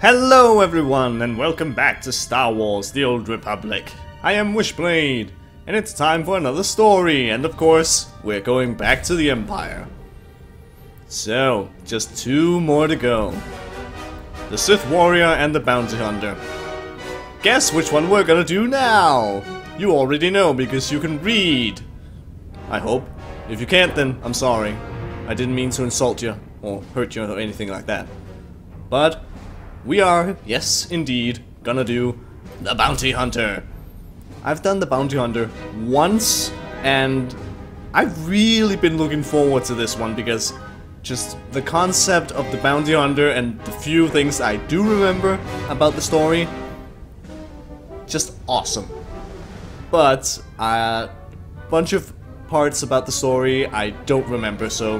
Hello everyone and welcome back to Star Wars The Old Republic. I am Wishblade, and it's time for another story, and of course, we're going back to the Empire. So, just two more to go. The Sith Warrior and the Bounty Hunter. Guess which one we're gonna do now! You already know because you can read. I hope. If you can't then, I'm sorry. I didn't mean to insult you, or hurt you or anything like that. But, we are, yes indeed, gonna do the Bounty Hunter. I've done the Bounty Hunter once, and I've really been looking forward to this one because just the concept of the Bounty Hunter and the few things I do remember about the story, just awesome. But a bunch of parts about the story I don't remember, so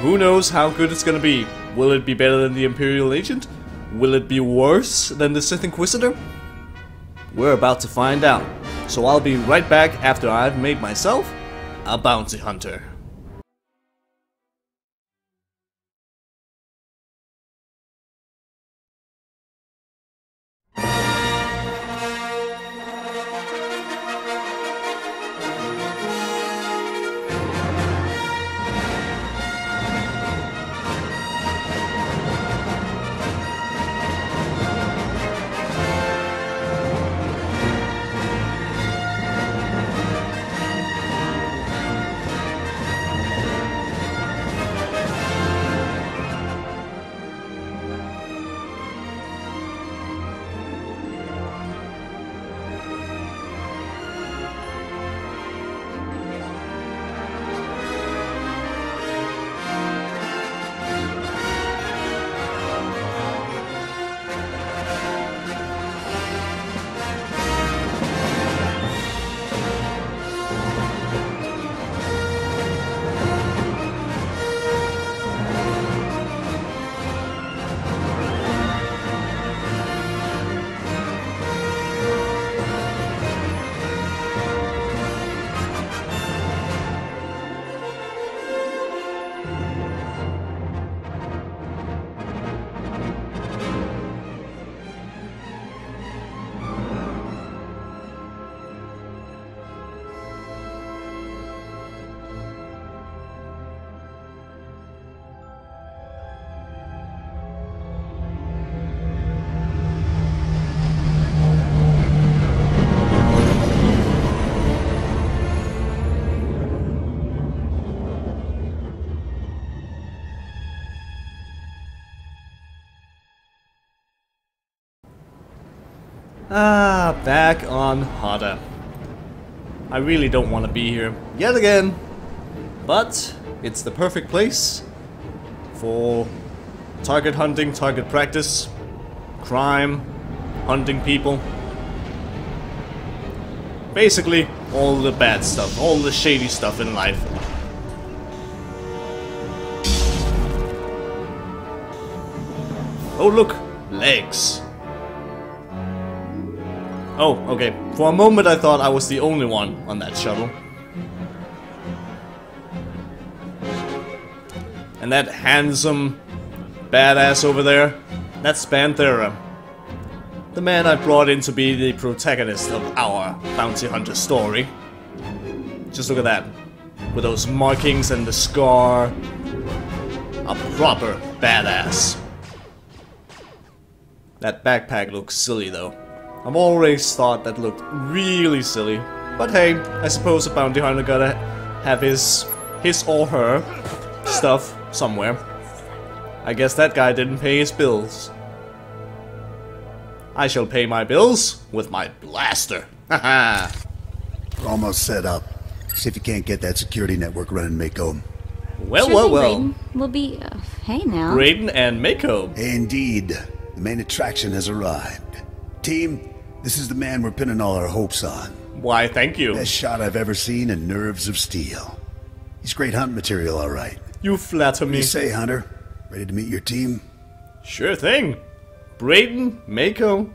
who knows how good it's gonna be. Will it be better than the Imperial Agent? Will it be worse than the Sith Inquisitor? We're about to find out. So I'll be right back after I've made myself a bounty hunter. Back on Hutta. I really don't want to be here yet again, but it's the perfect place for target hunting, target practice, crime, hunting people. Basically, all the bad stuff, all the shady stuff in life. Oh look, legs. Oh, okay. For a moment I thought I was the only one on that shuttle. And that handsome badass over there, that's Banthera. The man I brought in to be the protagonist of our bounty hunter story. Just look at that. With those markings and the scar. A proper badass. That backpack looks silly though. I've always thought that looked really silly. But hey, I suppose a bounty hunter gotta have his, his or her stuff somewhere. I guess that guy didn't pay his bills. I shall pay my bills with my blaster. Haha. Almost set up. See if you can't get that security network running, Mako. Well, Sure well, well. Raiden. We'll be. Uh, hey now. Raiden and Mako. Indeed, the main attraction has arrived. Team, this is the man we're pinning all our hopes on. Why, thank you. Best shot I've ever seen in Nerves of Steel. He's great hunt material, all right. You flatter What do me. you say, Hunter? Ready to meet your team? Sure thing. Braden, Mako,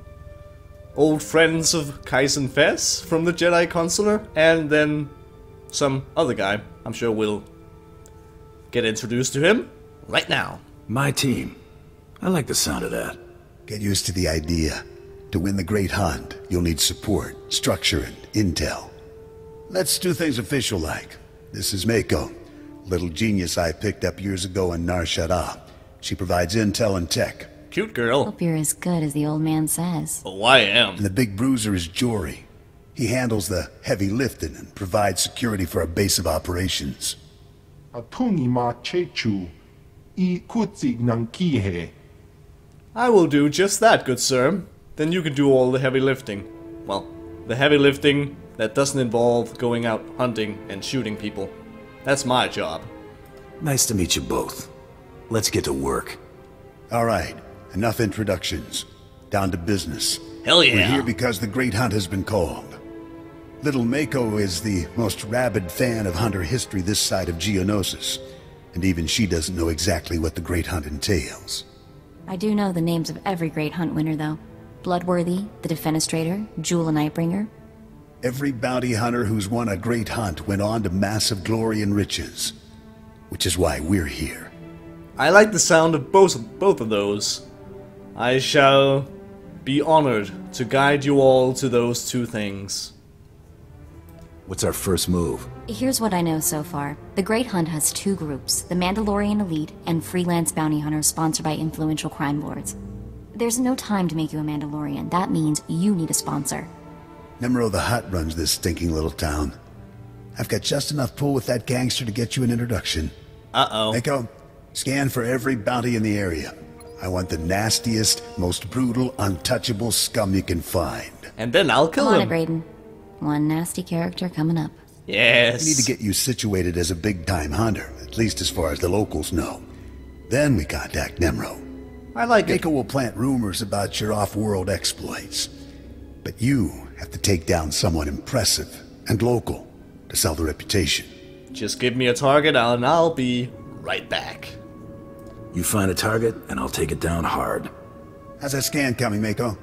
old friends of Kaizen Fess from the Jedi Consular, and then some other guy. I'm sure we'll get introduced to him right now. My team. I like the sound of that. Get used to the idea. To win the Great Hunt, you'll need support, structure, and intel. Let's do things official like. This is Mako, little genius I picked up years ago in Nar Shaddaa. She provides intel and tech. Cute girl. Hope you're as good as the old man says. Oh, I am. And the big bruiser is Jory. He handles the heavy lifting and provides security for our base of operations. Atungi ma chechu. I kutzig nang kihe. I will do just that, good sir. Then you can do all the heavy lifting. Well, the heavy lifting that doesn't involve going out hunting and shooting people. That's my job. Nice to meet you both. Let's get to work. All right, enough introductions. Down to business. Hell yeah. We're here because the Great Hunt has been called. Little Mako is the most rabid fan of hunter history this side of Geonosis, and even she doesn't know exactly what the Great Hunt entails. I do know the names of every great hunt winner, though. Bloodworthy, the Defenestrator, Jewel and Nightbringer. Every bounty hunter who's won a great hunt went on to massive glory and riches. Which is why we're here. I like the sound of both both of those. I shall be honored to guide you all to those two things. What's our first move? Here's what I know so far. The Great Hunt has two groups, the Mandalorian Elite and freelance bounty hunters sponsored by influential crime lords. There's no time to make you a Mandalorian. That means you need a sponsor. Nemro the Hutt runs this stinking little town. I've got just enough pull with that gangster to get you an introduction. Uh-oh. Mako, scan for every bounty in the area. I want the nastiest, most brutal, untouchable scum you can find. And then I'll kill Come on, him. it, Braden. One nasty character coming up. Yes. We need to get you situated as a big-time hunter, at least as far as the locals know. Then we contact Nemro. I like it. Mako will plant rumors about your off-world exploits. But you have to take down someone impressive and local to sell the reputation. Just give me a target and I'll be right back. You find a target, and I'll take it down hard. How's that scan coming, Mako?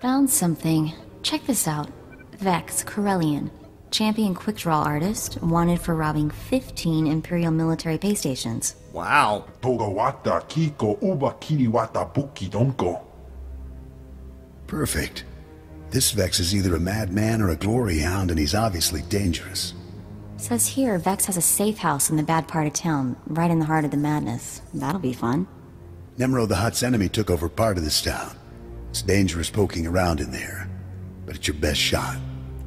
Found something. Check this out. Vex Corellian, champion quick draw artist, wanted for robbing 15 Imperial military pay stations. Wow. Togawata kiko uba kiriwata buki donko. Perfect. This Vex is either a madman or a glory hound, and he's obviously dangerous. Says here Vex has a safe house in the bad part of town, right in the heart of the madness. That'll be fun. Nemro the Hutt's enemy took over part of this town. It's dangerous poking around in there, but it's your best shot.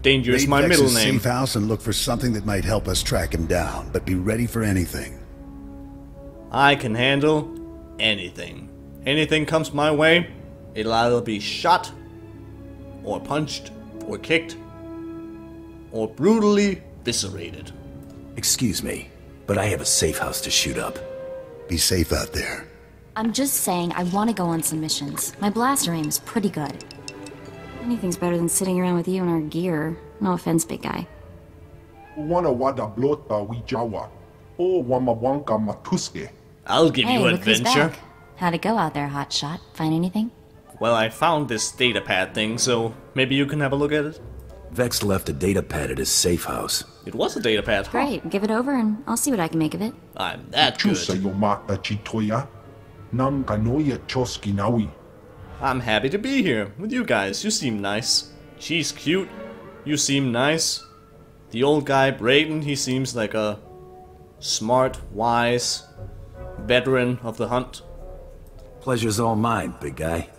Dangerous Raid my Vex's middle name. safe house and look for something that might help us track him down, but be ready for anything. I can handle anything. Anything comes my way, it'll either be shot, or punched, or kicked, or brutally viscerated. Excuse me, but I have a safe house to shoot up. Be safe out there. I'm just saying I want to go on some missions. My blaster aim is pretty good. Anything's better than sitting around with you in our gear. No offense, big guy. Wana wada blota wijawa. O wamawanka matuske. I'll give Hey, you look who's adventure. back. How'd it go out there, hotshot? Find anything? Well, I found this data pad thing, so maybe you can have a look at it. Vex left a data pad at his safe house. It was a data pad. huh? Great, give it over and I'll see what I can make of it. I'm that Chusa good. I'm happy to be here with you guys. You seem nice. She's cute. You seem nice. The old guy, Braden, he seems like a smart, wise veteran of the hunt. Pleasure's all mine, big guy.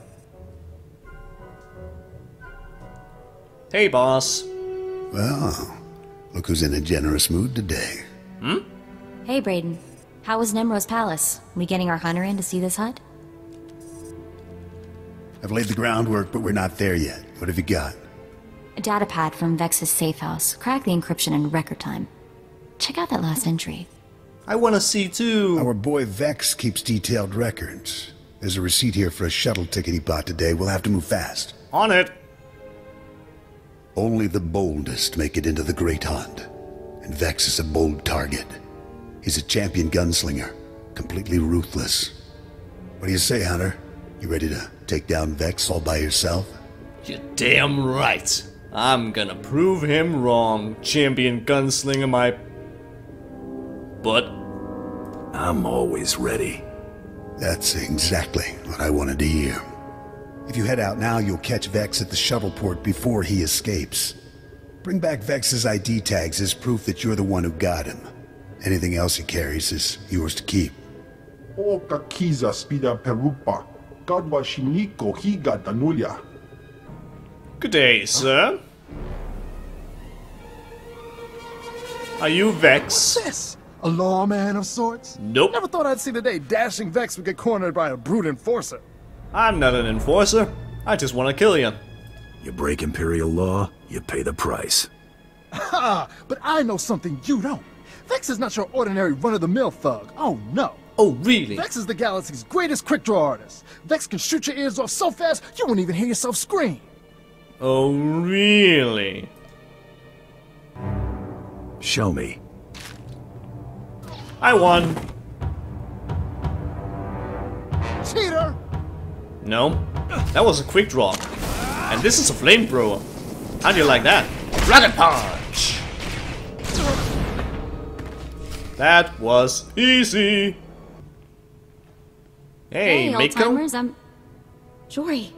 Hey, boss. Well, look who's in a generous mood today. Hmm? Hey, Braden. How was Nemro's palace? We getting our hunter in to see this Hutt? I've laid the groundwork, but we're not there yet. What have you got? A data pad from Vex's safe house. Crack the encryption in record time. Check out that last entry. I want to see too. Our boy Vex keeps detailed records. There's a receipt here for a shuttle ticket he bought today. We'll have to move fast. On it. Only the boldest make it into the Great Hunt. And Vex is a bold target. He's a champion gunslinger, completely ruthless. What do you say, Hunter? You ready to take down Vex all by yourself? You're damn right. I'm gonna prove him wrong, champion gunslinger my butt. I'm always ready. That's exactly what I wanted to hear. If you head out now, you'll catch Vex at the shuttleport before he escapes. Bring back Vex's ID tags as proof that you're the one who got him. Anything else he carries is yours to keep. O kakiza spida perupa. Gadwa shiniko higa danulia. Good day, sir. Are you Vex? What's this? A lawman of sorts? Nope. Never thought I'd see the day dashing Vex would get cornered by a brute enforcer. I'm not an enforcer. I just want to kill you. You break Imperial law, you pay the price. Ah, but I know something you don't. Vex is not your ordinary run-of-the-mill thug. Oh no. Oh, really? Vex is the galaxy's greatest quick draw artist. Vex can shoot your ears off so fast you won't even hear yourself scream. Oh, really? Show me. I won. Cheater! No, that was a quick draw. And this is a flamethrower. How do you like that? Rocket punch! That was easy. Hey, Hey, Mako. old-timers, I'm... Jory.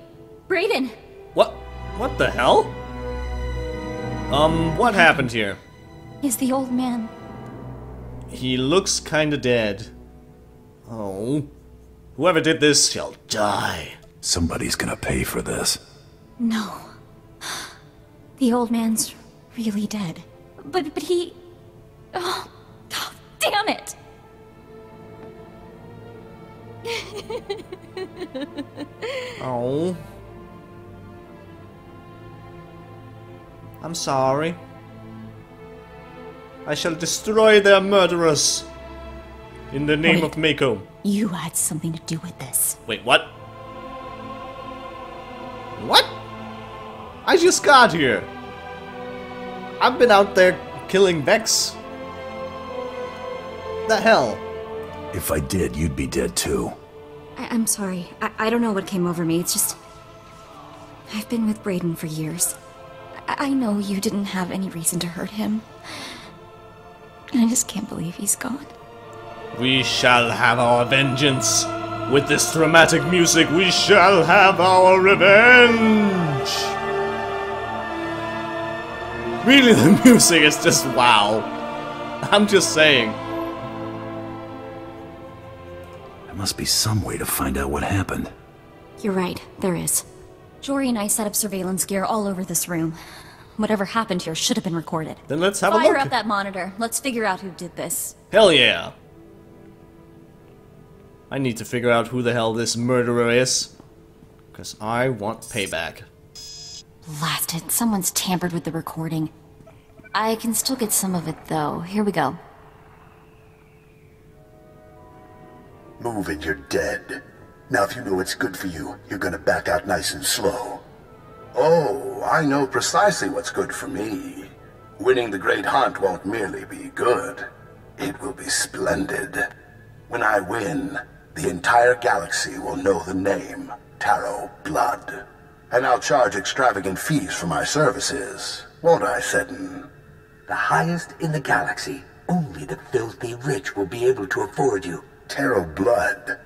Braden. What? What the hell? Um, what happened here? Is the old man... He looks kinda dead. Oh. Whoever did this shall die. Somebody's gonna pay for this. No. The old man's really dead. But, but he... Oh, oh damn it! Oh. I'm sorry. I shall destroy their murderers. In the name Wait. of Mako. You had something to do with this. Wait, what? What? I just got here. I've been out there killing Vex. The hell? If I did, you'd be dead too. I- I'm sorry. I-, I don't know what came over me. It's just. I've been with Braden for years. I-, I know you didn't have any reason to hurt him. And I just can't believe he's gone. We shall have our vengeance. With this dramatic music, we shall have our revenge. Really, the music is just wow. I'm just saying. Must be some way to find out what happened. You're right, there is. Jory and I set up surveillance gear all over this room. Whatever happened here should have been recorded. Then let's have a look. Fire up that monitor. Let's figure out who did this. Hell yeah. I need to figure out who the hell this murderer is. Because I want payback. Blasted, someone's tampered with the recording. I can still get some of it though. Here we go. Move and you're dead. Now if you know what's good for you, you're gonna back out nice and slow. Oh, I know precisely what's good for me. Winning the Great Hunt won't merely be good, it will be splendid. When I win, the entire galaxy will know the name Tarro Blood. And I'll charge extravagant fees for my services, won't I, Seddon? The highest in the galaxy. Only the filthy rich will be able to afford you. Tarro Blood.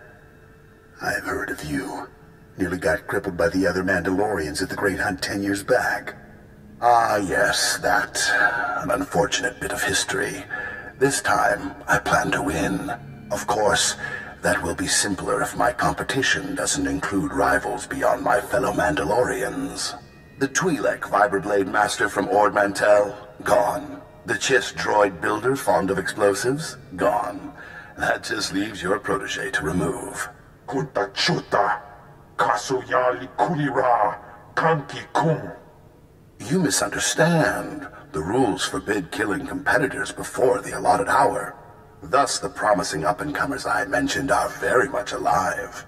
I've heard of you. Nearly got crippled by the other Mandalorians at the Great Hunt ten years back. Ah, yes, that. An unfortunate bit of history. This time, I plan to win. Of course, that will be simpler if my competition doesn't include rivals beyond my fellow Mandalorians. The Twi'lek Vibroblade Master from Ord Mantell, gone. The Chiss droid builder fond of explosives, gone. That just leaves your protege to remove. Kuta chuta. Kasuyali kulira. Kanki kum. You misunderstand. The rules forbid killing competitors before the allotted hour. Thus, the promising up-and-comers I mentioned are very much alive.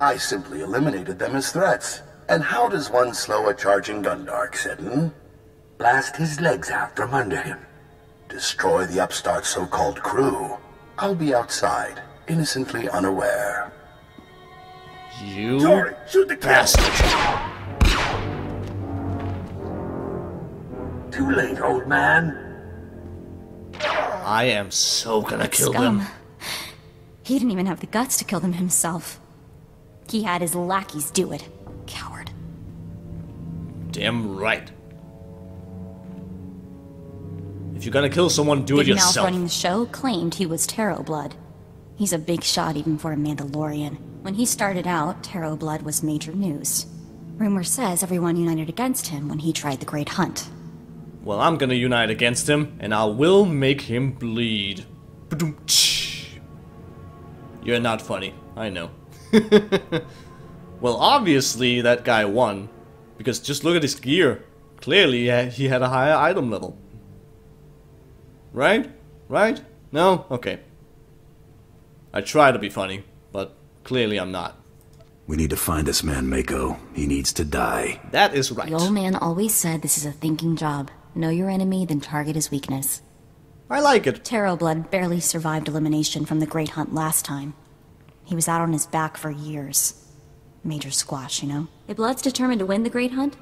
I simply eliminated them as threats. And how does one slow a charging Gundark, Seddon? Blast his legs out from under him. Destroy the upstart's so-called crew. I'll be outside, innocently unaware. You Sorry, shoot the bastard. Too late, old man. I am so gonna kill Scum. them. He didn't even have the guts to kill them himself. He had his lackeys do it. Coward. Damn right. If you're gonna kill someone, do it Big Mouth yourself. running the show claimed he was Tarro Blood. He's a big shot even for a Mandalorian. When he started out, Tarro Blood was major news. Rumor says everyone united against him when he tried the Great Hunt. Well, I'm gonna unite against him, and I will make him bleed. You're not funny, I know. well, obviously that guy won, because just look at his gear. Clearly, he had a higher item level. Right? Right? No? Okay. I try to be funny, but clearly I'm not. We need to find this man, Mako. He needs to die. That is right. The old man always said this is a thinking job. Know your enemy, then target his weakness. I like it. Tarro Blood barely survived elimination from the Great Hunt last time. He was out on his back for years. Major squash, you know? If Blood's determined to win the Great Hunt,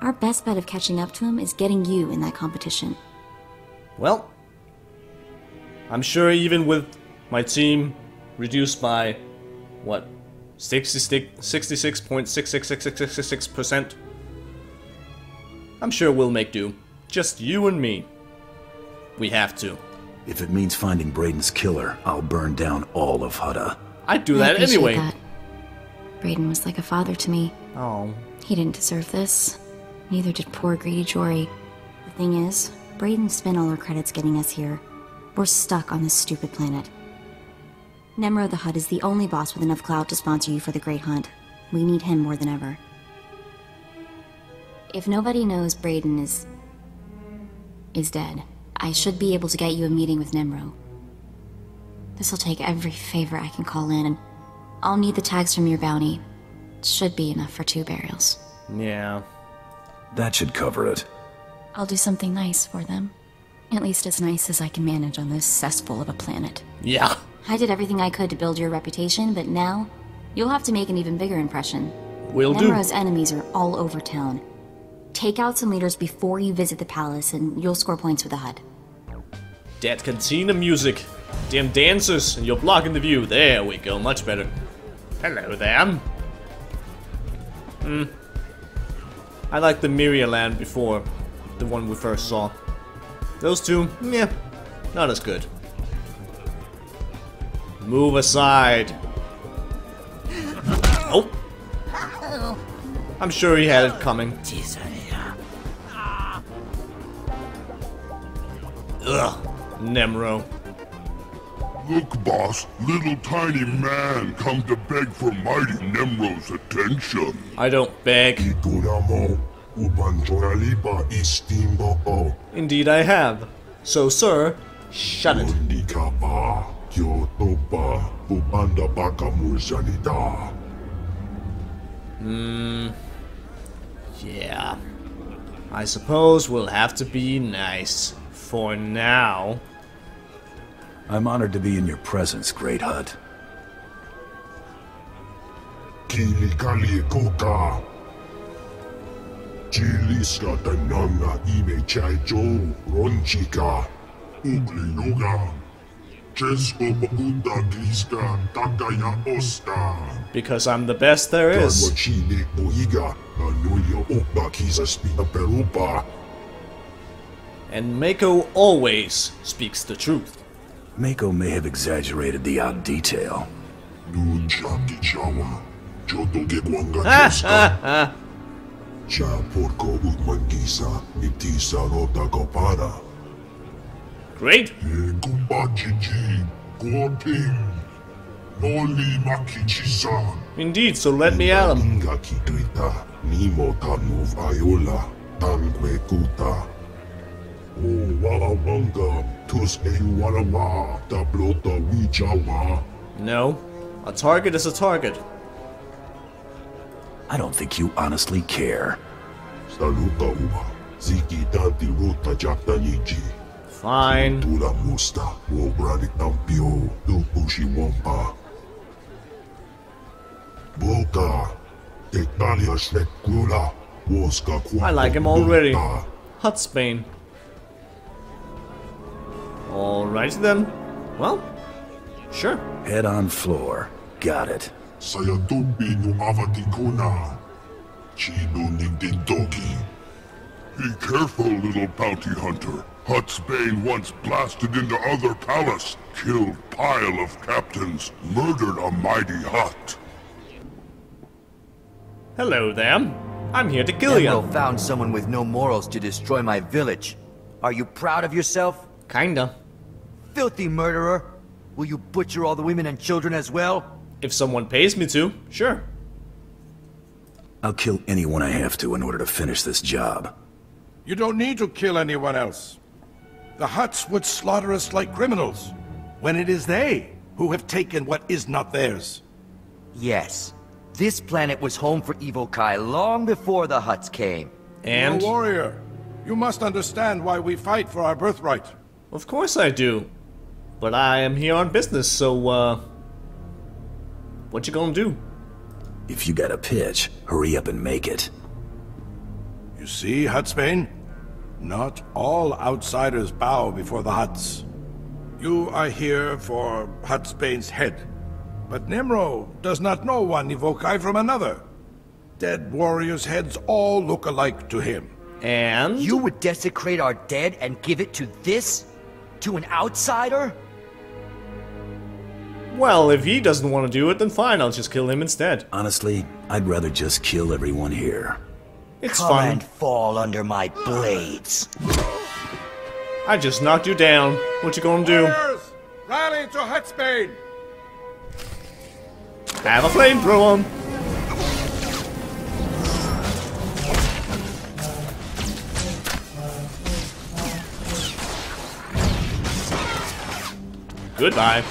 our best bet of catching up to him is getting you in that competition. Well, I'm sure even with my team reduced by, what, 66.666666%, I'm sure we'll make do. Just you and me. We have to. If it means finding Braden's killer, I'll burn down all of Hutta. I'd do I that appreciate anyway. That. Braden was like a father to me. Oh. He didn't deserve this. Neither did poor greedy Jory. The thing is, Braden spent all her credits getting us here. We're stuck on this stupid planet. Nemro the Hutt is the only boss with enough clout to sponsor you for the Great Hunt. We need him more than ever. If nobody knows Braden is... is dead, I should be able to get you a meeting with Nemro. This'll take every favor I can call in, and I'll need the tags from your bounty. Should be enough for two burials. Yeah. That should cover it. I'll do something nice for them. At least as nice as I can manage on this cesspool of a planet. Yeah. I did everything I could to build your reputation, but now you'll have to make an even bigger impression. Will do. Nemro's enemies are all over town. Take out some leaders before you visit the palace, and you'll score points with the Hutt. That cantina music. Damn dancers, and you're blocking the view. There we go, much better. Hello there. Hmm. I liked the Mirialan before, the one we first saw. Those two, yeah, not as good. Move aside. Oh! I'm sure he had it coming. Ugh, Nemro. Look, boss, little tiny man come to beg for mighty Nemro's attention. I don't beg. Ikuramo, ubanjoraliba istimbo, Indeed, I have. So, sir, shut it. undikaba, kyotoba, ubanda baka mursanida. Hmm. Yeah. I suppose we'll have to be nice. For now. I'm honored to be in your presence, Great Hutt. Kili kali koka. Chiliska tananga ime chaijo, ronchika, ugliluga. Chesko magunda gliska, takaya osta. Because I'm the best there is. Kanwa chile boiga, anuyo opa kisa spina perupa. And Mako always speaks the truth. Mako may have exaggerated the odd detail. Nun chaki chawa, choto ke kwanga Ah, cheska. ah, ah. Cha porko utman kisa, itisa rota kopara. Great. Gumba Gigi, Guoping, Noli Makichisa, Indeed, so let me at him. Inga Kitrita, Nimo Tanu Viola, Tanque Kuta. O Wala Wanga, Tus E Walawa, Tablota Wijawa. No. A target is a target. I don't think you honestly care. Saluta Uba, Ziki Tanti Ruta Jakta Niji. Fine. Tula Musta, Wobrani Tampio, Lupushi Wampa. Boka, Tectalia Shrekula, Woska I like him already. Hot Spain. Alrighty then. Well, sure. Head on floor. Got it. Sayatumbi no Avatikuna. Be careful, little bounty hunter. Huttsbane once blasted into other palace, killed pile of captains, murdered a mighty Hutt. Hello there. I'm here to kill you. Emerald found someone with no morals to destroy my village. Are you proud of yourself? Kinda. Filthy murderer! Will you butcher all the women and children as well? If someone pays me to, sure. I'll kill anyone I have to in order to finish this job. You don't need to kill anyone else. The Hutts would slaughter us like criminals, when it is they who have taken what is not theirs. Yes. This planet was home for Evocii long before the Hutts came. And? You're a warrior. You must understand why we fight for our birthright. Of course I do. But I am here on business, so, uh... What you gonna do? If you got a pitch, hurry up and make it. You see, Huttsbane? Not all outsiders bow before the Hutts. You are here for Huttsbane's head. But Nemro does not know one Evocii from another. Dead warriors' heads all look alike to him. And? You would desecrate our dead and give it to this? To an outsider? Well, if he doesn't want to do it, then fine, I'll just kill him instead. Honestly, I'd rather just kill everyone here. It's Come fun. and fall under my blades. I just knocked you down. What you gonna do? Warriors, rally to Huttsbane! Have a flamethrower. Goodbye.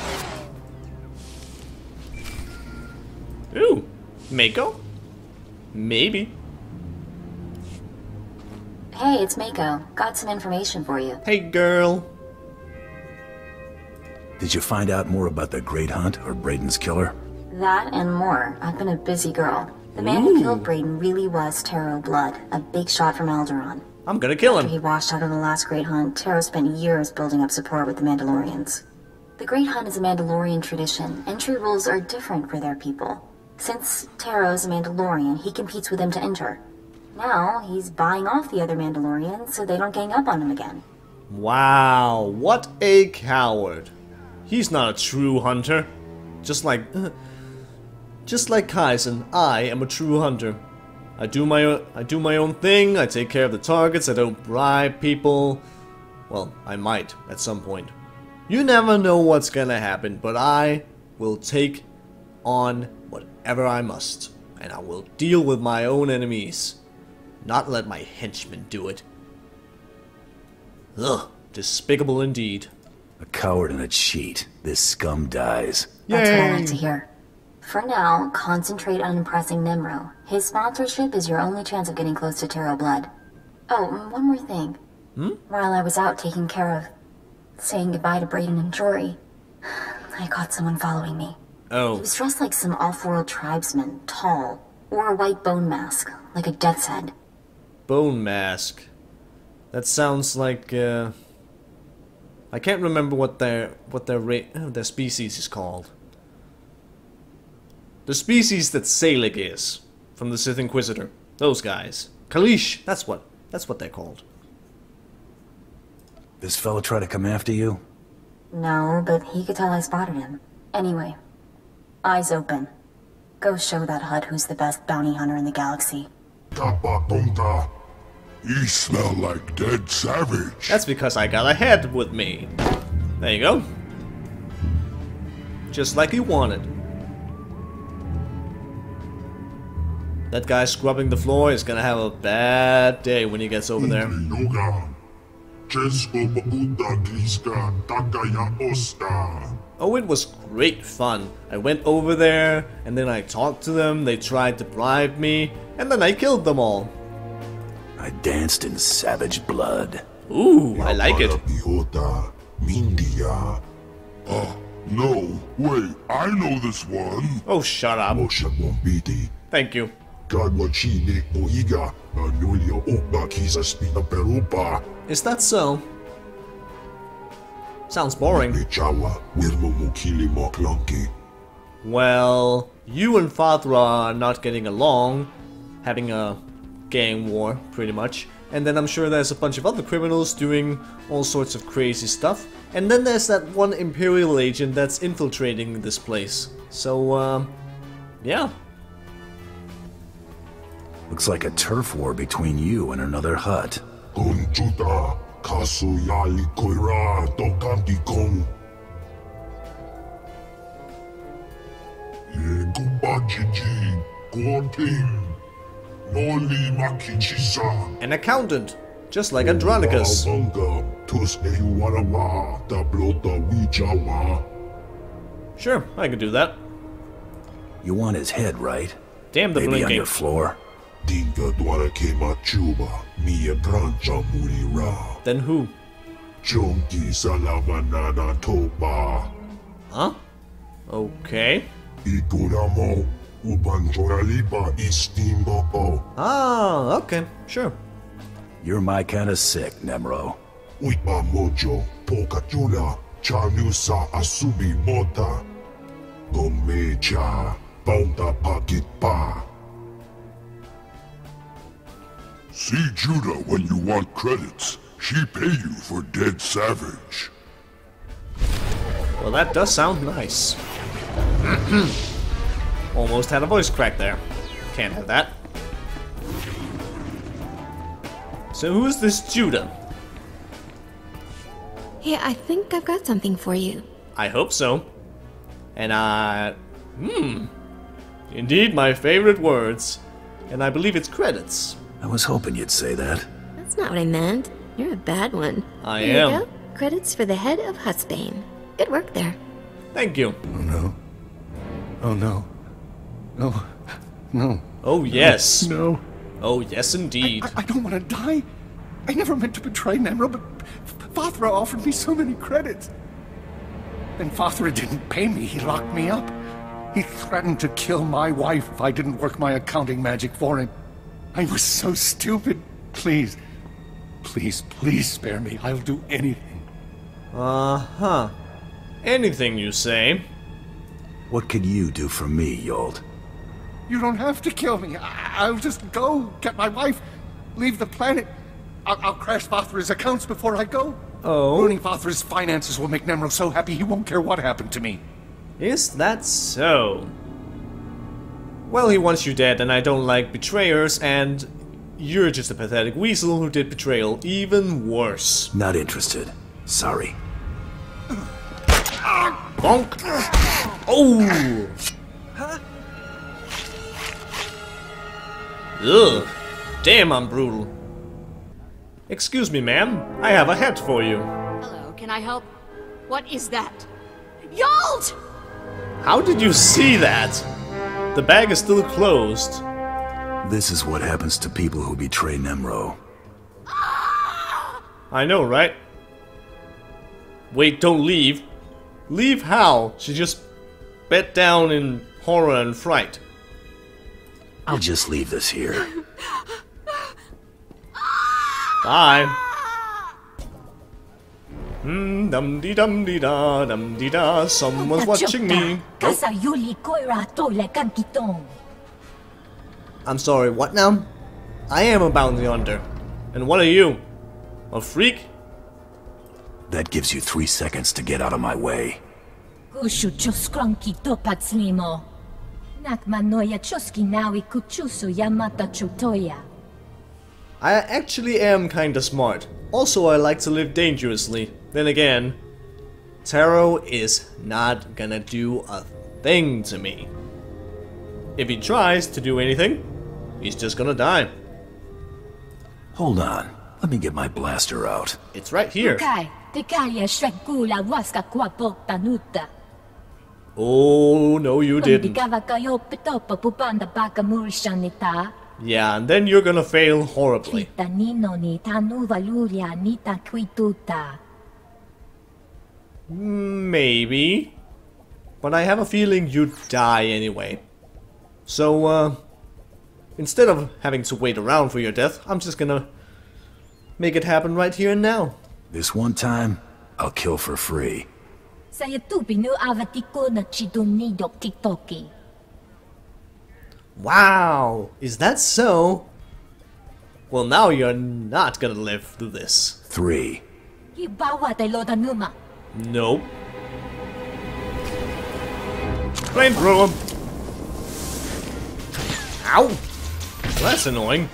Mako? Maybe. Hey, it's Mako. Got some information for you. Hey, girl. Did you find out more about the Great Hunt or Braden's killer? That and more. I've been a busy girl. The man who killed Braden really was Tarro Blood, a big shot from Alderaan. I'm gonna kill him. After he washed out of the last Great Hunt, Tarro spent years building up support with the Mandalorians. The Great Hunt is a Mandalorian tradition. Entry rules are different for their people. Since Tarro's a Mandalorian, he competes with them to enter. Now, he's buying off the other Mandalorians so they don't gang up on him again. Wow, what a coward. He's not a true hunter. Just like... just like Kaizen, I am a true hunter. I do my own, I do my own thing, I take care of the targets, I don't bribe people. Well, I might, at some point. You never know what's gonna happen, but I will take on whatever I must. And I will deal with my own enemies. Not let my henchmen do it. Ugh, despicable indeed. A coward and a cheat. This scum dies. That's what I like to hear. For now, concentrate on impressing Nemro. His sponsorship is your only chance of getting close to Tarro Blood. Oh, and one more thing. Hmm? While I was out taking care of saying goodbye to Braden and Jory, I caught someone following me. He Oh, was dressed like some off-world tribesman, tall, wore a white bone mask, like a death's head. bone mask. That sounds like uh I can't remember what their what their ra- oh, their species is called. The species that Xalek is from the Sith Inquisitor. Those guys. Kaleesh, that's what that's what they're called. This fella try to come after you? No, but he could tell I spotted him. Anyway, eyes open. Go show that Hutt who's the best bounty hunter in the galaxy. Kapatonta. He smell like dead savage. That's because I got a head with me. There you go. Just like you wanted. That guy scrubbing the floor is gonna have a bad day when he gets over there. Yoga. Chesko Bauta Griska Takaya Osta. Oh, it was great fun. I went over there, and then I talked to them, they tried to bribe me, and then I killed them all. I danced in savage blood. Ooh, I like it. Mindia. Ah, no. Wait, I know this one. Oh, shut up. Thank you. Gadwachine Oiga. Anulia Opa Kisa Spina Perupa. Is that so? Sounds boring. Lechawa. Wirmo Mukili Moklonki. Well, you and Fa'athra are not getting along. having a gang war, pretty much. And then I'm sure there's a bunch of other criminals doing all sorts of crazy stuff. And then there's that one Imperial agent that's infiltrating this place. So, uh, yeah. Looks like a turf war between you and another Hutt. Kunjuta kasuyali koira tokanti kong. Yegubajiji konting. Noli makichisa. An accountant, just like Andronikos. Tus ehuarawa tablota wijawa. Sure, I could do that. You want his head, right? Damn the Maybe on blinking. your floor? Dinga dwara kema chuba. Mia brancha murira. Then who? Jonki salamanana toba. Huh? Okay. Iguramo. Ubanjoraliba istimbo. Ah, okay, sure. You're my kind of sick, Nemro. Uitma mojo. Pokachula. Chanusa asubi mota. Gomecha. Bonda pakit pa. See Judah when you want credits. She pay you for dead savage. Well, that does sound nice. Almost had a voice crack there. Can't have that. So who is this Judah? Hey, I think I've got something for you. I hope so. And I... Hmm. Indeed, my favorite words. And I believe it's credits. I was hoping you'd say that. That's not what I meant. You're a bad one. I Here am. You go. Credits for the head of Huttsbane. Good work there. Thank you. Oh no. Oh no. No. No. Oh, yes. No. Oh, yes, indeed. I, I don't want to die. I never meant to betray Nemro, but Fa'athra offered me so many credits. Then Fa'athra didn't pay me. He locked me up. He threatened to kill my wife if I didn't work my accounting magic for him. I was so stupid. Please, please, please spare me. I'll do anything. Uh-huh. Anything you say. What can you do for me, Yold? You don't have to kill me. I- I'll just go get my wife, leave the planet. I'll, I'll crash Fa'athra's accounts before I go. Oh? Ruining Fa'athra's finances will make Nemro so happy he won't care what happened to me. Is that so? Well, he wants you dead, and I don't like betrayers, and you're just a pathetic weasel who did betrayal even worse. Not interested. Sorry. Bonk! Oh! Ugh. Damn, I'm brutal. Excuse me, ma'am. I have a hat for you. Hello, can I help? What is that? Yolt! How did you see that? The bag is still closed. This is what happens to people who betray Nemro. I know, right? Wait, don't leave. Leave how? She just bent down in horror and fright. I'll just leave this here. Bye. Hmm, dum dee dum dee da, dum dee da, someone's watching me. Casa Yuli Koira Tole Kankitong. I'm sorry, what now? I am a bounty hunter. And what are you? A freak? That gives you three seconds to get out of my way. Kushu Choskranki Topatslimo. Nakmanoya Choski Nawi Kuchusu Yamata Chutoya. I actually am kinda smart. Also, I like to live dangerously. Then again, Tarro is not gonna do a thing to me. If he tries to do anything, he's just gonna die. Hold on. Let me get my blaster out. It's right here. Kai, Tekalia Shrekula Waska Kwapo Tanuta. Oh, no, you didn't. Kambigava kayo pitopa pupanda baka murshanita. Yeah, and then you're gonna fail horribly. Maybe. But I have a feeling you'd die anyway. So, uh, instead of having to wait around for your death, I'm just gonna make it happen right here and now. This one time, I'll kill for free. Saya tupi nu avatiko na chiduni dok tiktoki. Wow, is that so? Well, now you're not gonna live through this. Three. Ibawa tay loda numa. Nope. Flamethrower. Ow! Well, that's annoying.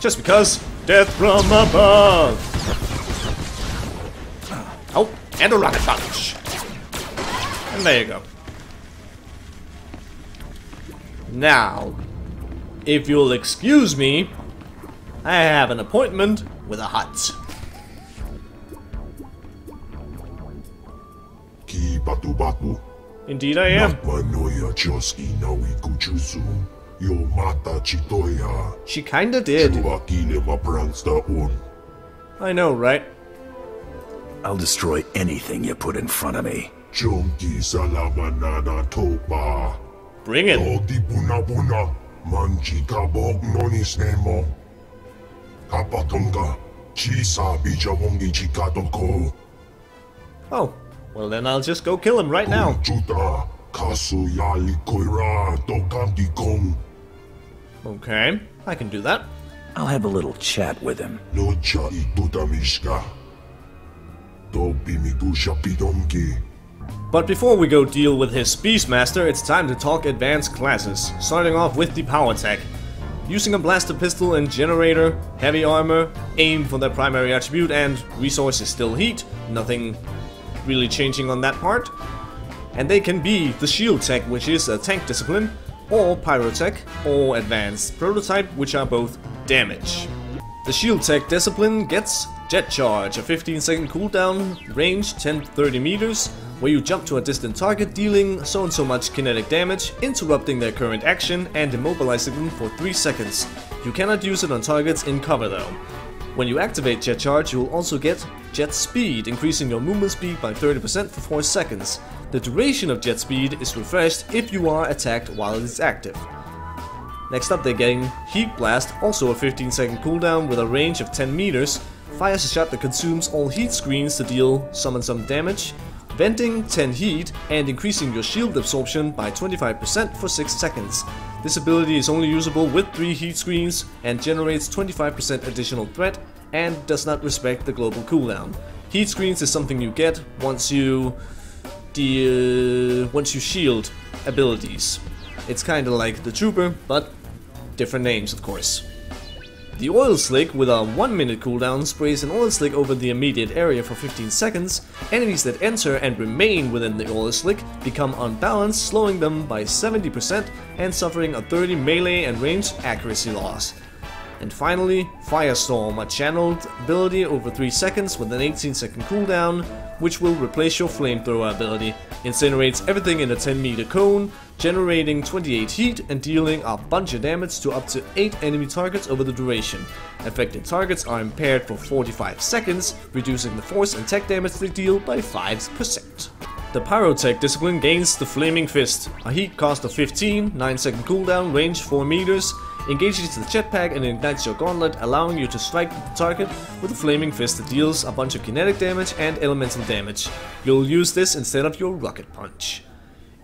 Just because death from above. Oh, and a rocket punch. And there you go. Now, if you'll excuse me, I have an appointment with a Hutt. Batu batu. Indeed I am. Manoia choski nawi kuchuzu. Yo mata chitoya. She kinda did. Chuakile maprangsta un. I know, right? I'll destroy anything you put in front of me. Chonki salamanana topa. Bring it. Odi buna buna. Manchi kabok nonis nemo. Chisa bija wongi chikatoko. Oh, well then I'll just go kill him right now. Chuta. Kasu yali koira tokanti kong. Okay, I can do that. I'll have a little chat with him. Nocha itutamishka. Topi mikusha pidomki. But before we go deal with his Beastmaster, it's time to talk advanced classes, starting off with the power tech. Using a blaster pistol and generator, heavy armor, aim for their primary attribute, and resource is still heat, nothing really changing on that part. And they can be the shield tech, which is a tank discipline, or pyrotech, or advanced prototype, which are both damage. The shield tech discipline gets jet charge, a 15 second cooldown, range 10 30 meters, where you jump to a distant target dealing so and so much kinetic damage, interrupting their current action and immobilizing them for 3 seconds. You cannot use it on targets in cover though. When you activate Jet Charge, you will also get Jet Speed, increasing your movement speed by 30% for 4 seconds. The duration of Jet Speed is refreshed if you are attacked while it is active. Next up they're getting Heat Blast, also a 15 second cooldown with a range of 10 meters, fires a shot that consumes all heat screens to deal some and some damage, venting 10 heat and increasing your shield absorption by 25% for 6 seconds. This ability is only usable with 3 heat screens and generates 25% additional threat and does not respect the global cooldown. Heat screens is something you get once you the uh, once you shield abilities. It's kinda like the Trooper, but different names of course. The Oil Slick with a 1 minute cooldown sprays an oil slick over the immediate area for 15 seconds. Enemies that enter and remain within the oil slick become unbalanced, slowing them by 70% and suffering a 30 melee and range accuracy loss. And finally, Firestorm, a channeled ability over 3 seconds with an 18 second cooldown, which will replace your flamethrower ability. Incinerates everything in a 10 meter cone, generating 28 heat and dealing a bunch of damage to up to 8 enemy targets over the duration. Affected targets are impaired for 45 seconds, reducing the force and tech damage they deal by 5%. The Pyrotech discipline gains the Flaming Fist, a heat cost of 15, 9 second cooldown, range 4 meters, engages to the jetpack and ignites your gauntlet, allowing you to strike the target with a Flaming Fist that deals a bunch of kinetic damage and elemental damage. You'll use this instead of your Rocket Punch.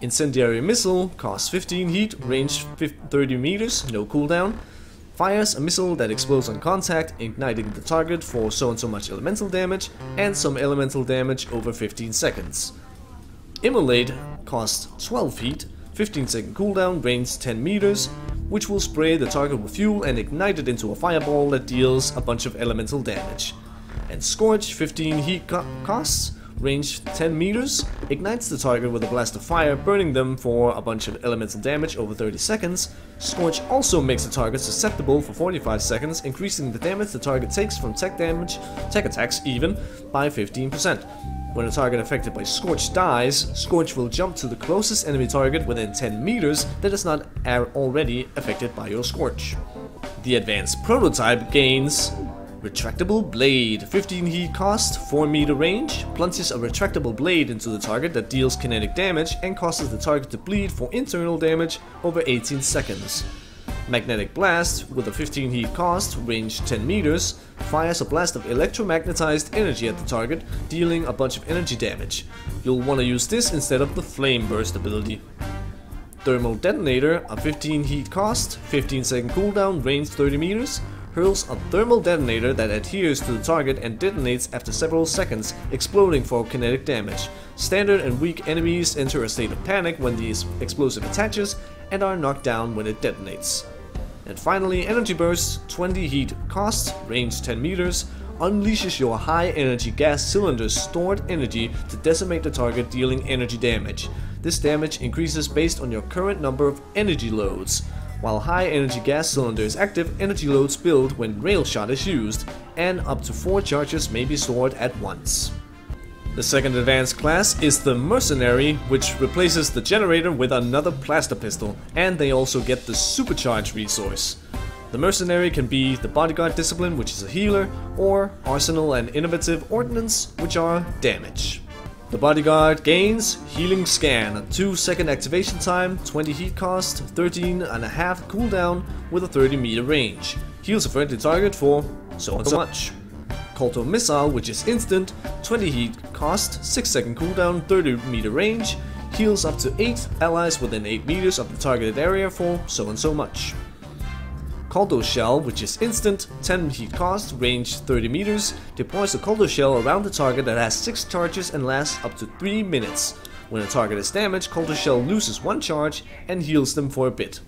Incendiary Missile costs 15 heat, range 30 meters, no cooldown. Fires a missile that explodes on contact, igniting the target for so and so much elemental damage and some elemental damage over 15 seconds. Immolate costs 12 heat, 15 second cooldown, range 10 meters, which will spray the target with fuel and ignite it into a fireball that deals a bunch of elemental damage. And Scorch, 15 heat co costs, range 10 meters, ignites the target with a blast of fire, burning them for a bunch of elemental damage over 30 seconds. Scorch also makes the target susceptible for 45 seconds, increasing the damage the target takes from tech damage, tech attacks even, by 15%. When a target affected by Scorch dies, Scorch will jump to the closest enemy target within 10 meters that is not already affected by your Scorch. The advanced prototype gains Retractable Blade, 15 heat cost, 4 meter range, plunges a retractable blade into the target that deals kinetic damage and causes the target to bleed for internal damage over 18 seconds. Magnetic Blast, with a 15 heat cost, range 10 meters, fires a blast of electromagnetized energy at the target, dealing a bunch of energy damage. You'll want to use this instead of the Flame Burst ability. Thermal Detonator, a 15 heat cost, 15 second cooldown, range 30 meters, hurls a thermal detonator that adheres to the target and detonates after several seconds, exploding for kinetic damage. Standard and weak enemies enter a state of panic when the explosive attaches and are knocked down when it detonates. And finally, Energy Burst, 20 heat cost, range 10 meters, unleashes your high energy gas cylinder's stored energy to decimate the target dealing energy damage. This damage increases based on your current number of energy loads. While high energy gas cylinder is active, energy loads build when rail shot is used, and up to 4 charges may be stored at once. The second advanced class is the Mercenary, which replaces the generator with another blaster pistol, and they also get the Supercharge resource. The Mercenary can be the Bodyguard Discipline, which is a healer, or Arsenal and Innovative Ordnance, which are damage. The Bodyguard gains Healing Scan, 2 second activation time, 20 heat cost, 13 and a half cooldown with a 30 meter range. Heals a friendly target for so and so much. Kolto Missile, which is instant, 20 heat cost, 6 second cooldown, 30 meter range, heals up to 8 allies within 8 meters of the targeted area for so and so much. Kolto Shell, which is instant, 10 heat cost, range 30 meters, deploys a Kolto Shell around the target that has 6 charges and lasts up to 3 minutes. When a target is damaged, Kolto Shell loses 1 charge and heals them for a bit.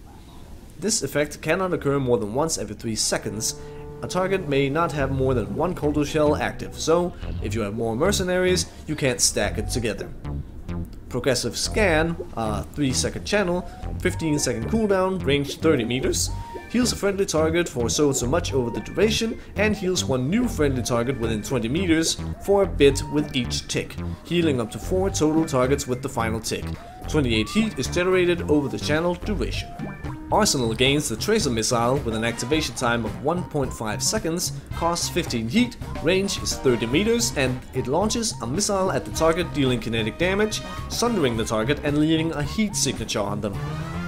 This effect cannot occur more than once every 3 seconds, a target may not have more than one Kolto shell active, so if you have more mercenaries, you can't stack it together. Progressive Scan, a 3 second channel, 15 second cooldown, range 30 meters, heals a friendly target for so and so much over the duration, and heals one new friendly target within 20 meters for a bit with each tick, healing up to 4 total targets with the final tick. 28 heat is generated over the channel duration. Arsenal gains the Tracer missile with an activation time of 1.5 seconds, costs 15 heat, range is 30 meters, and it launches a missile at the target dealing kinetic damage, sundering the target and leaving a heat signature on them.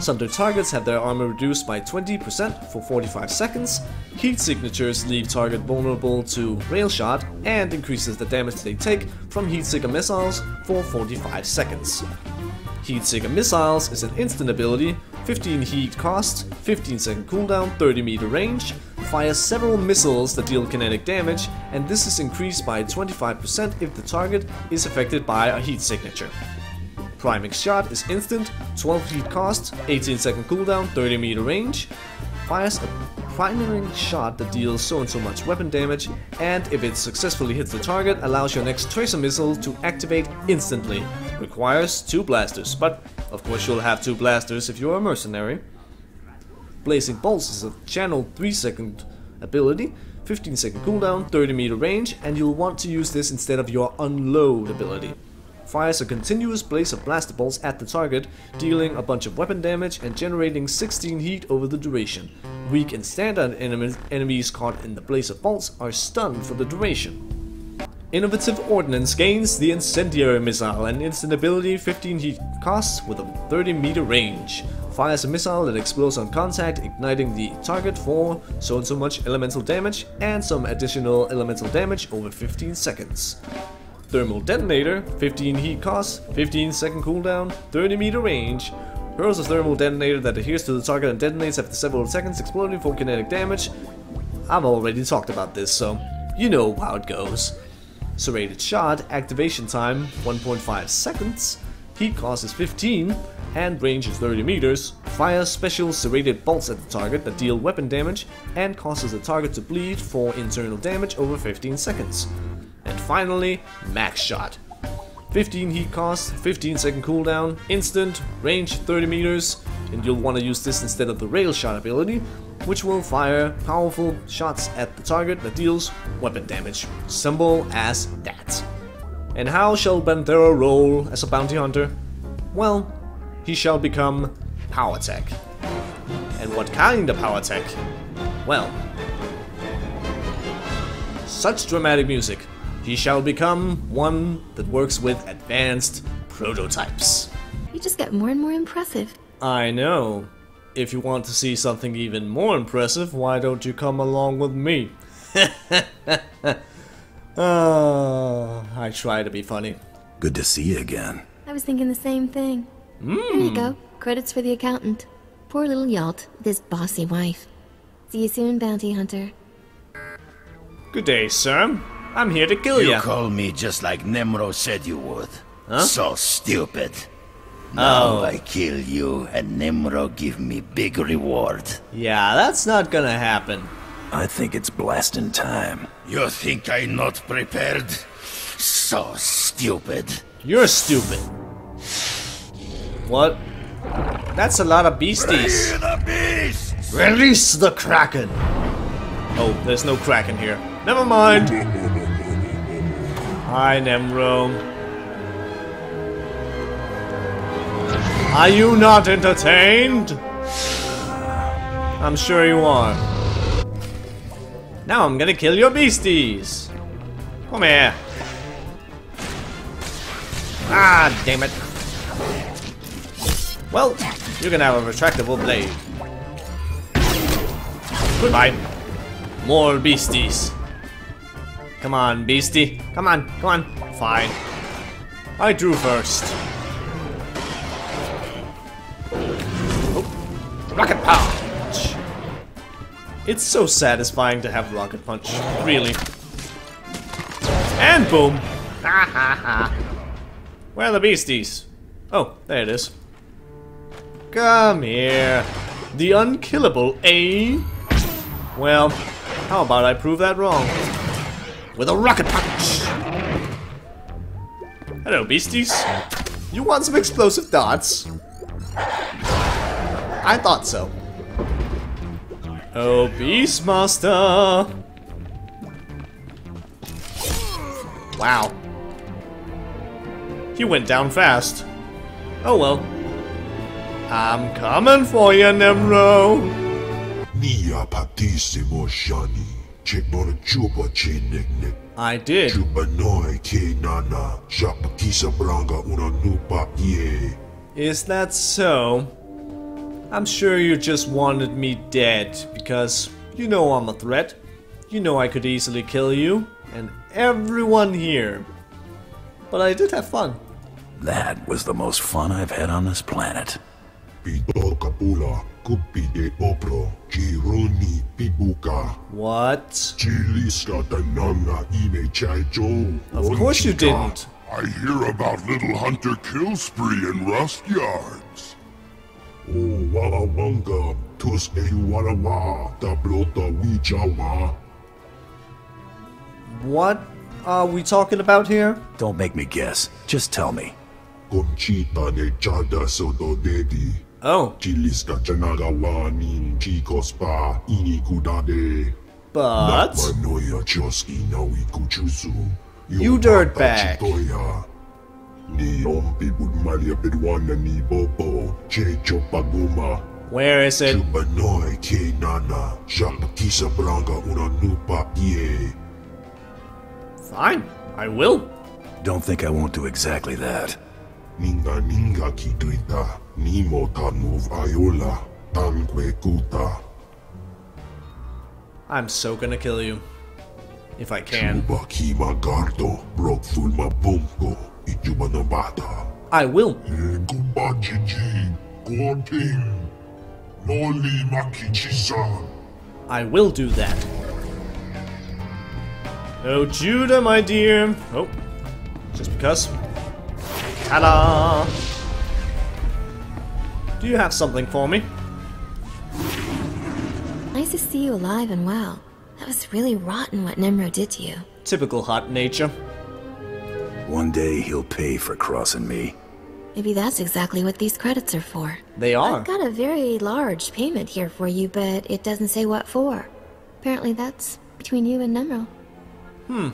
Sundered targets have their armor reduced by 20% for 45 seconds, heat signatures leave target vulnerable to rail shot, and increases the damage they take from heat seeker missiles for 45 seconds. Heat Seeker Missiles is an instant ability, 15 heat cost, 15 second cooldown, 30 meter range, fires several missiles that deal kinetic damage, and this is increased by 25% if the target is affected by a heat signature. Priming Shot is instant, 12 heat cost, 18 second cooldown, 30 meter range, fires a priming shot that deals so and so much weapon damage, and if it successfully hits the target, allows your next tracer missile to activate instantly. Requires two blasters, but of course you'll have two blasters if you're a mercenary. Blazing Bolts is a channel 3 second ability, 15 second cooldown, 30 meter range, and you'll want to use this instead of your unload ability fires a continuous blaze of blaster bolts at the target, dealing a bunch of weapon damage and generating 16 heat over the duration. Weak and standard enemies, caught in the blaze of bolts are stunned for the duration. Innovative Ordnance gains the Incendiary Missile, an instant ability 15 heat cost with a 30 meter range. Fires a missile that explodes on contact, igniting the target for so and so much elemental damage and some additional elemental damage over 15 seconds. Thermal Detonator, 15 heat cost, 15 second cooldown, 30 meter range. Hurls a thermal detonator that adheres to the target and detonates after several seconds, exploding for kinetic damage. I've already talked about this, so you know how it goes. Serrated Shot, activation time 1.5 seconds, heat cost is 15, hand range is 30 meters, fires special serrated bolts at the target that deal weapon damage, and causes the target to bleed for internal damage over 15 seconds. And finally, Max Shot. 15 heat cost, 15 second cooldown, instant, range 30 meters, and you'll want to use this instead of the rail shot ability, which will fire powerful shots at the target that deals weapon damage. Simple as that. And how shall Banthero roll as a bounty hunter? Well, he shall become Power Tech. And what kind of Power Tech? Well, such dramatic music he shall become one that works with advanced prototypes. You just get more and more impressive. I know. If you want to see something even more impressive, why don't you come along with me? oh, I try to be funny. Good to see you again. I was thinking the same thing. Mm. There you go. Credits for the accountant. Poor little Yalt, with his bossy wife. See you soon, bounty hunter. Good day, sir. I'm here to kill You You call me just like Nemro said you would. Huh? So stupid. Now Oh. I kill you, and Nemro give me big reward. Yeah, that's not gonna happen. I think it's blasting time. You think I'm not prepared? So stupid. You're stupid. What? That's a lot of beasties. the beast! Release the Kraken! Oh, there's no Kraken here. Never mind. Hi, Nemro. Are you not entertained? I'm sure you are. Now I'm gonna kill your beasties. Come here. Ah, damn it. Well, you can have a retractable blade. Goodbye. More beasties. Come on, beastie. Come on, come on. Fine. I drew first. Oh. Rocket punch! It's so satisfying to have rocket punch, really. And boom! Ha ha ha! Where are the beasties? Oh, there it is. Come here. The unkillable, eh? Well, how about I prove that wrong? With a rocket punch! Hello, beasties. You want some explosive darts? I thought so. Oh, Beastmaster! Wow. He went down fast. Oh well. I'm coming for you, Nemro! Nia patissimo shani. Chekmona chupa che nek nek. I did. Chupa noi ke nana. Shapa kisa branga una nupa ye. Is that so? I'm sure you just wanted me dead, because you know I'm a threat. You know I could easily kill you, and everyone here. But I did have fun. That was the most fun I've had on this planet. Pito kapula. Kupi de opro. Chironi pibuka. What? Chiliska tananga ime chai jo. Of course you didn't. I hear about Little Hunter kill spree in rust yards. Oh, wala wanga. Tus e. Tablota wijawa. What are we talking about here? Don't make me guess. Just tell me. Conchita ne chada soto dedi. Oh. Chiliska chanaga wanin chicos pa ini kudade. But... Manoya choski nawi. You dirtbag. Chitoya. Ni ompi budmalia ni bobo. Checho paguma. Where is it? Chubanoi ke nana. Shapa kisa branga una ye. Fine, I will. Don't think I won't do exactly that. Ninga ninga kituita. Ayola. Tanque kuta. I'm so gonna kill you. If I can. Chuba gardo. Broke through my bunko. Ijuba. I will. Kumba jiji. Gorting. Noli makichisa. I will do that. Oh, Judah, my dear. Oh, just because. Ta-da! Do you have something for me? Nice to see you alive and well. That was really rotten what Nemro did to you. Typical Hutt nature. One day he'll pay for crossing me. Maybe that's exactly what these credits are for. They are. I've got a very large payment here for you, but it doesn't say what for. Apparently that's between you and Nemro. Hmm.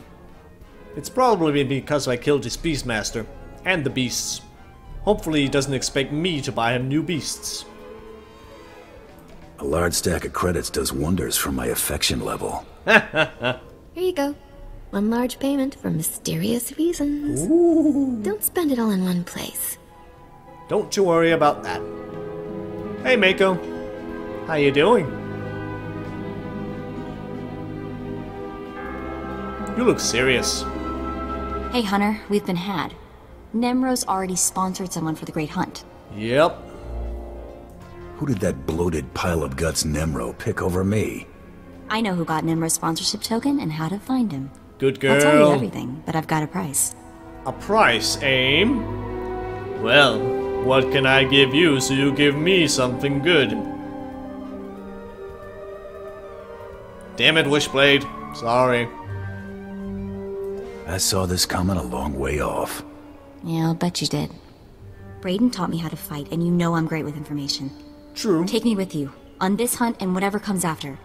It's probably because I killed his Beastmaster. And the beasts. Hopefully he doesn't expect me to buy him new beasts. A large stack of credits does wonders for my affection level. Here you go. One large payment for mysterious reasons. Ooh. Don't spend it all in one place. Don't you worry about that. Hey, Mako. How you doing? You look serious. Hey, Hunter, we've been had. Nemro's already sponsored someone for the Great Hunt. Yep. Who did that bloated pile of guts Nemro pick over me? I know who got Nemro's sponsorship token and how to find him. Good girl. I'll tell you everything, but I've got a price. A price, aim? Well, what can I give you so you give me something good? Damn it, Wishblade. Sorry. I saw this coming a long way off. Yeah, I'll bet you did. Braden taught me how to fight, and you know I'm great with information. True. Take me with you, on this hunt and whatever comes after.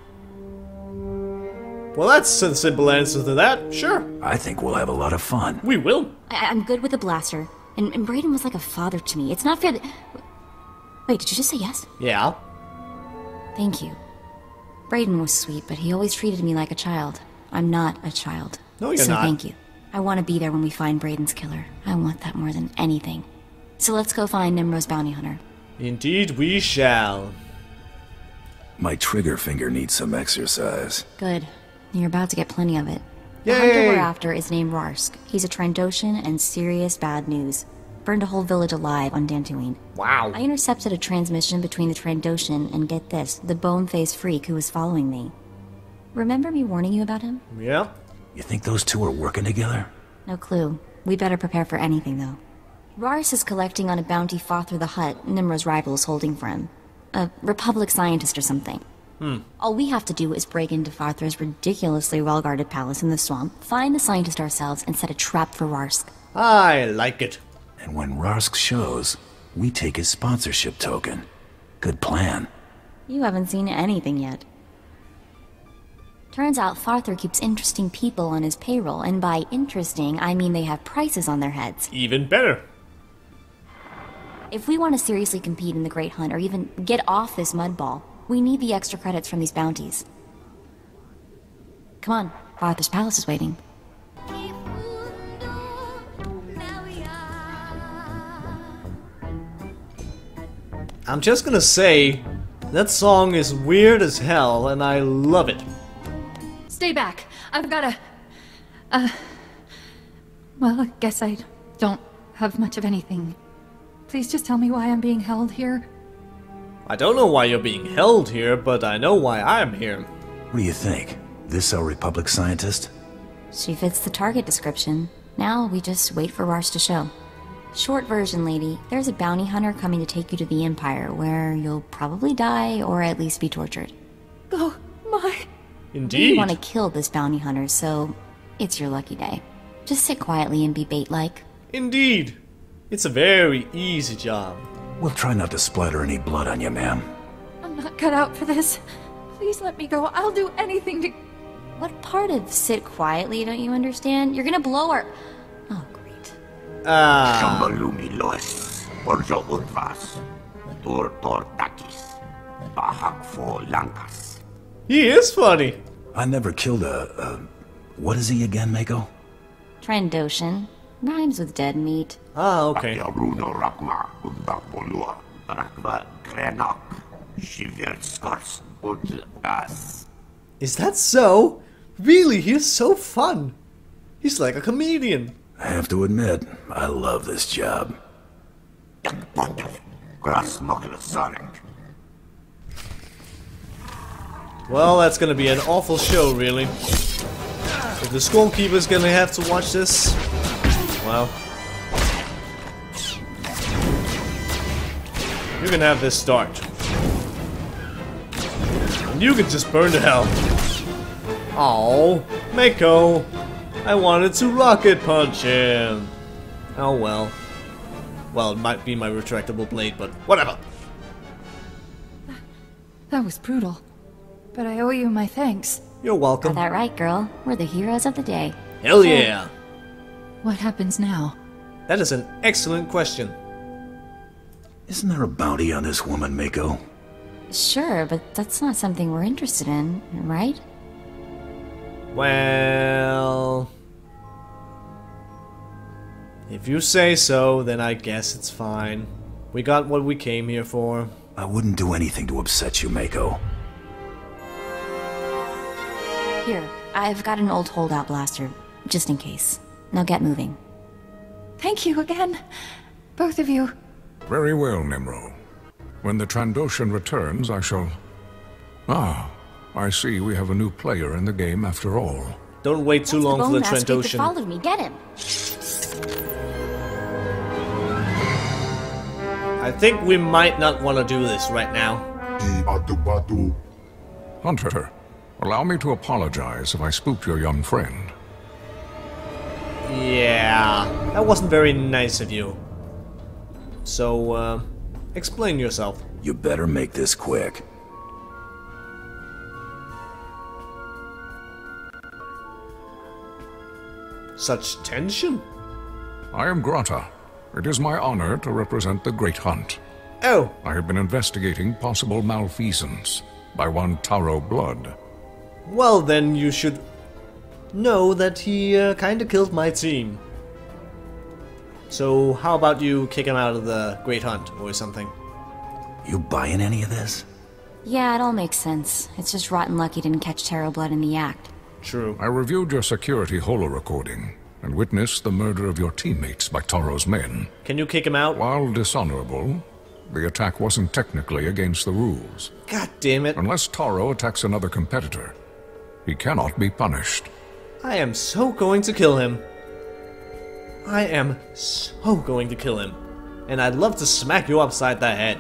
Well, that's a simple answer to that. Sure. I think we'll have a lot of fun. We will. I- I'm good with a blaster, and, and Braden was like a father to me. It's not fair that... Wait, did you just say yes? Yeah. Thank you. Braden was sweet, but he always treated me like a child. I'm not a child. No, you're so not. thank you. I want to be there when we find Braden's killer. I want that more than anything. So let's go find Nemro's bounty hunter. Indeed, we shall. My trigger finger needs some exercise. Good. You're about to get plenty of it. The hunter we're after is named Rarsk. He's a Trandoshan and serious bad news. Burned a whole village alive on Dantooine. Wow. I intercepted a transmission between the Trandoshan and get this, the bone-faced freak who was following me. Remember me warning you about him? Yeah. You think those two are working together? No clue. We better prepare for anything, though. Rarsk is collecting on a bounty Fa'athra the Hutt Nemro's rival is holding for him. A Republic scientist or something. Hmm. All we have to do is break into Fa'athra's ridiculously well-guarded palace in the swamp, find the scientist ourselves, and set a trap for Rarsk. I like it. And when Rarsk shows, we take his sponsorship token. Good plan. You haven't seen anything yet. Turns out Fa'athra keeps interesting people on his payroll, and by interesting, I mean they have prices on their heads. Even better. If we want to seriously compete in the Great Hunt, or even get off this mud ball, we need the extra credits from these bounties. Come on, Fa'athra's palace is waiting. I'm just gonna say, that song is weird as hell, and I love it. Stay back. I've got a. Uh. Well, I guess I don't have much of anything. Please just tell me why I'm being held here. I don't know why you're being held here, but I know why I'm here. What do you think? This our Republic scientist? She fits the target description. Now we just wait for Rarsk to show. Short version, lady, there's a bounty hunter coming to take you to the Empire, where you'll probably die or at least be tortured. Oh, my. Indeed. We want to kill this bounty hunter, so it's your lucky day. Just sit quietly and be bait-like. Indeed. It's a very easy job. We'll try not to splatter any blood on you, ma'am. I'm not cut out for this. Please let me go. I'll do anything to. What part of sit quietly don't you understand? You're gonna blow her. Ah. Shamalumi lois, Borjo He is funny. I never killed a, a. What is he again, Mako? Trandoshan. Rhymes with dead meat. Ah, okay. Runo Rakma, Undapolua, Rakva Krenok, Shivir Skors, Udgas. Is that so? Really, he is so fun. He's like a comedian. I have to admit, I love this job. Well, that's gonna be an awful show, really. If the Skullkeeper's gonna have to watch this, well. You can have this start. And you can just burn to hell. Oh, Mako. I wanted to rocket punch him. Oh well. Well, it might be my retractable blade, but whatever. That was brutal. But I owe you my thanks. You're welcome. Got that right, girl. We're the heroes of the day. Hell yeah. What happens now? That is an excellent question. Isn't there a bounty on this woman, Mako? Sure, but that's not something we're interested in, right? Well... If you say so, then I guess it's fine. We got what we came here for. I wouldn't do anything to upset you, Mako. Here, I've got an old holdout blaster, just in case. Now get moving. Thank you again. Both of you. Very well, Nemro. When the Trandoshan returns, I shall... Ah, I see we have a new player in the game after all. Don't wait too That's long the for the bone master that Trandoshan. followed me. Get him. I think we might not want to do this right now. Hunter, allow me to apologize if I spooked your young friend. Yeah, that wasn't very nice of you. So, uh, explain yourself. You better make this quick. Such tension? I am Grata. It is my honor to represent the Great Hunt. Oh. I have been investigating possible malfeasance by one Tarro Blood. Well, then you should know that he uh, kinda killed my team. So, how about you kick him out of the Great Hunt or something? You buying any of this? Yeah, it all makes sense. It's just rotten luck he didn't catch Tarro Blood in the act. True. I reviewed your security holo recording and witnessed the murder of your teammates by Tarro's men. Can you kick him out? While dishonorable, the attack wasn't technically against the rules. God damn it. Unless Tarro attacks another competitor, he cannot be punished. I am so going to kill him. I am so going to kill him. And I'd love to smack you upside the head.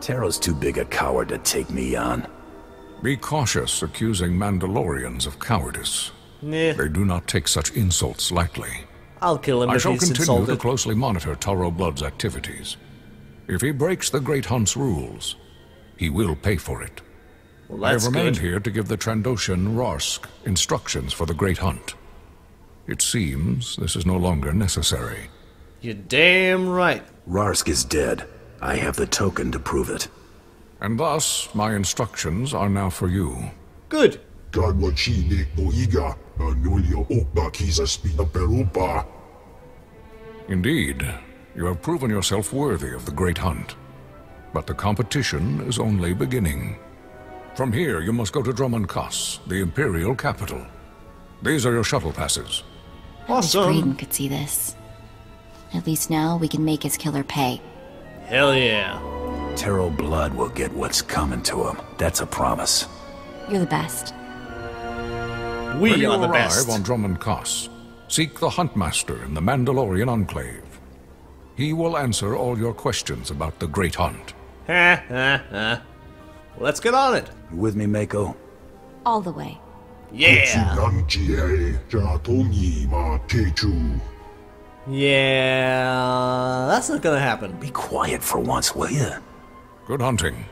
Tarro's too big a coward to take me on. Be cautious accusing Mandalorians of cowardice. Nah. They do not take such insults lightly. I'll kill him I if shall continue insulted. to closely monitor Tarro Blood's activities. If he breaks the Great Hunt's rules, he will pay for it. Well, I have remained good. here to give the Trandoshan Rarsk instructions for the Great Hunt. It seems this is no longer necessary. You're damn right. Rarsk is dead. I have the token to prove it. And thus, my instructions are now for you. Good. Indeed, you have proven yourself worthy of the Great Hunt. But the competition is only beginning. From here, you must go to Dromund Kaas, the Imperial capital. These are your shuttle passes. I wish Braden could see this. At least now we can make his killer pay. Hell yeah. Tarro Blood will get what's coming to him. That's a promise. You're the best. We when you are the arrive best. on Dromund Kaas, seek the Huntmaster in the Mandalorian Enclave. He will answer all your questions about the Great Hunt. Ha ha ha. Let's get on it. You with me, Mako? All the way. Yeah. Yeah, that's not gonna happen. Be quiet for once, will you? Good hunting.